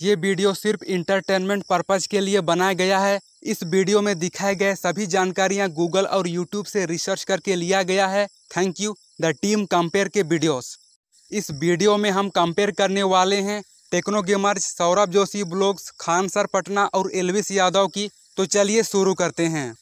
ये वीडियो सिर्फ़ entertainment purpose के लिए बनाया गया है। इस वीडियो में दिखाए गए सभी जानकारियाँ गूगल और यूट्यूब से रिसर्च करके लिया गया है। Thank you the team compare के वीडियोस इस वीडियो में हम कंपेयर करने वाले हैं Techno Gamers Saurabh Joshi vlogs Khan sir Patna और एलविस यादव की। तो चलिए शुरू करते हैं।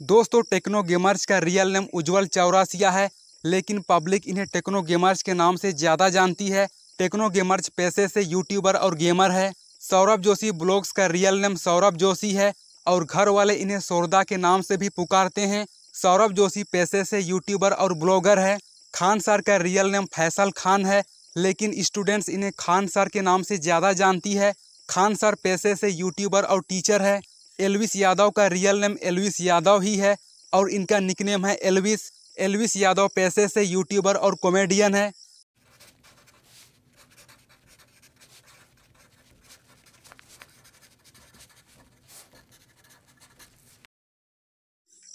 दोस्तों टेक्नो गेमर्स का रियल नेम उज्जवल चौरासिया है, लेकिन पब्लिक इन्हें टेक्नो गेमर्स के नाम से ज़्यादा जानती है। टेक्नो गेमर्स पैसे से यूट्यूबर और गेमर है। सौरभ जोशी ब्लॉग्स का रियल नेम सौरभ जोशी है और घर वाले इन्हें सौरदा के नाम से भी पुकारते हैं। सौरभ जोशी पैसे से यूट्यूबर और ब्लॉगर है। खान सर का रियल नेम फैसल खान है, लेकिन स्टूडेंट्स इन्हें खान सर के नाम से ज़्यादा जानती है। खान सर पैसे से यूट्यूबर और टीचर है। एलविस यादव का रियल नेम एलविस यादव ही है और इनका निकनेम है एलविस। एलविस यादव पैसे से यूट्यूबर और कॉमेडियन है।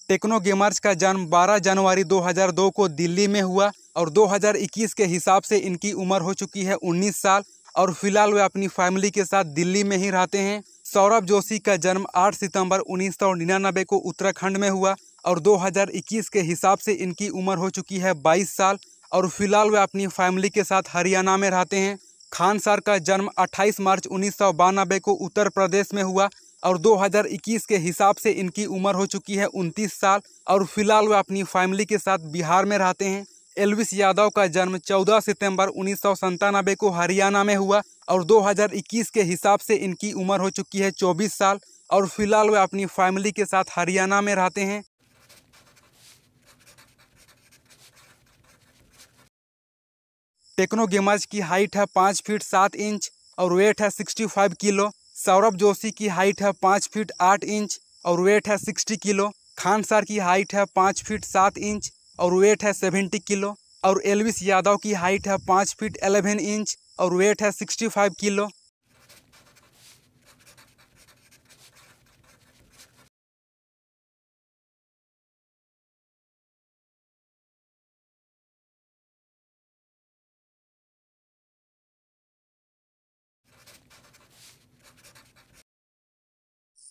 टेक्नो गेमर्स का जन्म 12 जनवरी 2002 को दिल्ली में हुआ और 2021 के हिसाब से इनकी उम्र हो चुकी है 19 साल और फ़िलहाल वे अपनी फैमिली के साथ दिल्ली में ही रहते हैं। सौरभ जोशी का जन्म 8 सितंबर उन्नीस सौ निन्यानबे को उत्तराखंड में हुआ और 2021 के हिसाब से इनकी उम्र हो चुकी है 22 साल और फ़िलहाल वे अपनी फैमिली के साथ हरियाणा में रहते हैं। खान सर का जन्म 28 मार्च उन्नीस सौ बानबे को उत्तर प्रदेश में हुआ और 2021 के हिसाब से इनकी उम्र हो चुकी है 29 साल और फ़िलहाल वे अपनी फैमिली के साथ बिहार में रहते हैं। एलविस यादव का जन्म 14 सितंबर उन्नीस को हरियाणा में हुआ और 2021 के हिसाब से इनकी उम्र हो चुकी है 24 साल और फ़िलहाल वे अपनी फैमिली के साथ हरियाणा में रहते हैं। टेक्नो गेमर्स की हाइट है पाँच फीट सात इंच और वेट है sixty five kilo. Saurabh Joshi की हाइट है पाँच फीट आठ इंच और वेट है सिक्सटी किलो। खान सर की हाइट है पाँच फीट सात इंच और वेट है सेवेंटी किलो और एलविस यादव की हाइट है पाँच फीट एलेवन इंच और वेट है sixty five kilo.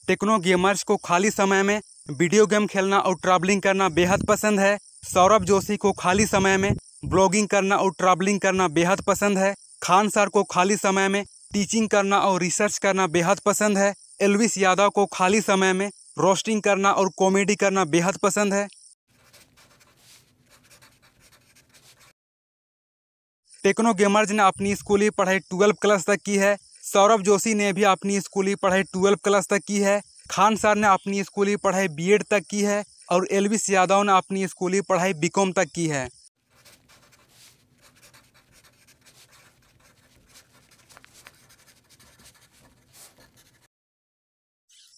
Techno Gamers को खाली समय में वीडियो गेम खेलना और ट्रैवलिंग करना बेहद पसंद है। सौरभ जोशी को खाली समय में ब्लॉगिंग करना और ट्रैवलिंग करना बेहद पसंद है। खान सर को खाली समय में टीचिंग करना और रिसर्च करना बेहद पसंद है। एलविस यादव को खाली समय में रोस्टिंग करना और कॉमेडी करना बेहद पसंद है। टेक्नो गेमर्स ने अपनी स्कूली पढ़ाई ट्वेल्व क्लास तक की है। सौरभ जोशी ने भी अपनी स्कूली पढ़ाई ट्वेल्व क्लास तक की है। खान सर ने अपनी स्कूली पढ़ाई बीएड तक की है और एलविस यादव ने अपनी स्कूली पढ़ाई बीकॉम तक की है।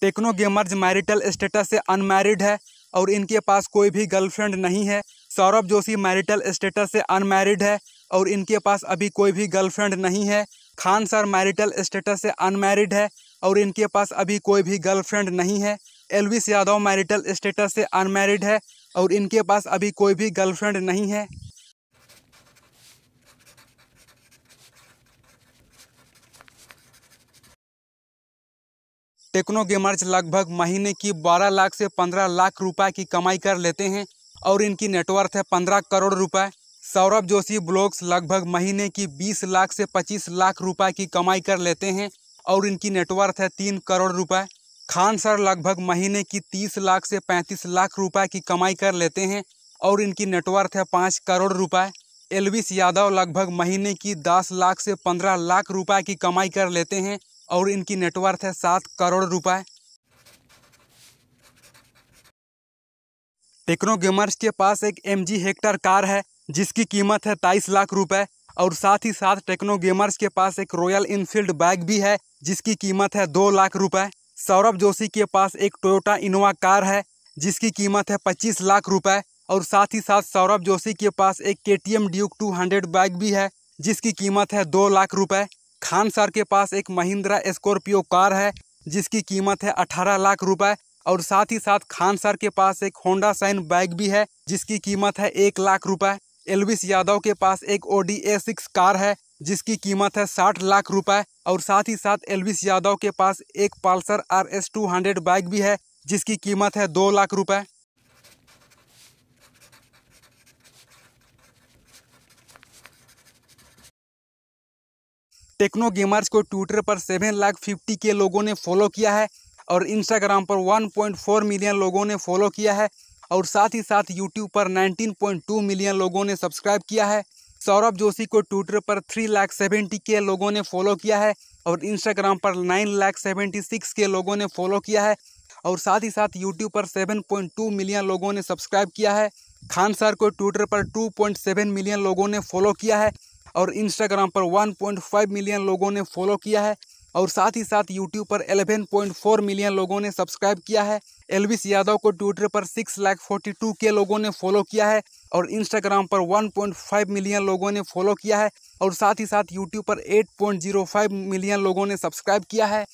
टेक्नो गेमर्स मैरिटल स्टेटस से अनमैरिड है और इनके पास कोई भी गर्लफ्रेंड नहीं है। सौरभ जोशी मैरिटल स्टेटस से अनमैरिड है और इनके पास अभी कोई भी गर्लफ्रेंड नहीं है। खान सर मैरिटल स्टेटस से अनमैरिड है और इनके पास अभी कोई भी गर्लफ्रेंड नहीं है। एलविस यादव मैरिटल स्टेटस से अनमैरिड है और इनके पास अभी कोई भी गर्लफ्रेंड नहीं है। टेक्नो गेमर्स लगभग महीने की 12 लाख से 15 लाख रुपए की कमाई कर लेते हैं और इनकी नेटवर्थ है 15 करोड़ रुपए। सौरभ जोशी ब्लॉग्स लगभग महीने की 20 लाख से 25 लाख रुपए की कमाई कर लेते हैं और इनकी नेटवर्थ है तीन करोड़ रुपए। खान सर लगभग महीने की 30 लाख से 35 लाख रुपए की कमाई कर लेते हैं और इनकी नेटवर्थ है पाँच करोड़ रुपए। एलविस यादव लगभग महीने की 10 लाख से 15 लाख रुपए की कमाई कर लेते हैं और इनकी नेटवर्थ है सात करोड़ रुपए। टेक्नो गेमर्स के पास एक एम जी हेक्टर कार है, जिसकी कीमत है तेईस लाख रुपए, और साथ ही साथ टेक्नो गेमर्स के पास एक रॉयल इनफील्ड बैग भी है, जिसकी कीमत है दो लाख रुपए। सौरभ जोशी के पास एक टोयोटा इनोवा कार है, जिसकी कीमत है पच्चीस लाख रुपए, और साथ ही साथ सौरभ जोशी के पास एक K T M Duke two hundred bag भी है, जिसकी कीमत है दो लाख रुपए। खान सर के पास एक महिंद्रा स्कॉर्पियो कार है, जिसकी कीमत है अठारह लाख रुपए, और साथ ही साथ खान सर के पास एक होंडा साइन बाइक भी है, जिसकी कीमत है एक लाख रुपए। एलविस यादव के पास एक ओडी ए सिक्स कार है, जिसकी कीमत है साठ लाख रुपए, और साथ ही साथ एलविस यादव के पास एक Pulsar R S two hundred bike भी है, जिसकी कीमत है दो लाख रुपए। टेक्नो गेमर्स को ट्विटर पर सेवन लाख फिफ्टी के लोगों ने फॉलो किया है और इंस्टाग्राम पर 1.4 मिलियन लोगों ने फॉलो किया है और साथ ही साथ यूट्यूब पर 19.2 मिलियन लोगों ने सब्सक्राइब किया है। सौरभ जोशी को ट्विटर पर थ्री लाख सेवेंटी के लोगों ने फॉलो किया है और इंस्टाग्राम पर नाइन लाख सेवेंटी सिक्स के लोगों ने फॉलो किया है और साथ ही साथ यूट्यूब पर सेवन पॉइंट टू मिलियन लोगों ने सब्सक्राइब किया है। खान सर को ट्विटर पर टू पॉइंट सेवन मिलियन लोगों ने फॉलो किया है और इंस्टाग्राम पर वन पॉइंट फाइव मिलियन लोगों ने फॉलो किया है और साथ ही साथ यूट्यूब पर 11.4 मिलियन लोगों ने सब्सक्राइब किया है। एलविस यादव को ट्विटर पर सिक्स लाख फोर्टी टू के लोगों ने फॉलो किया है और इंस्टाग्राम पर 1.5 मिलियन लोगों ने फॉलो किया है और साथ ही साथ यूट्यूब पर 8.05 मिलियन लोगों ने सब्सक्राइब किया है।